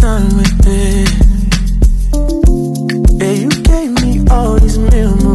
time with me. Yeah, you gave me all these memories.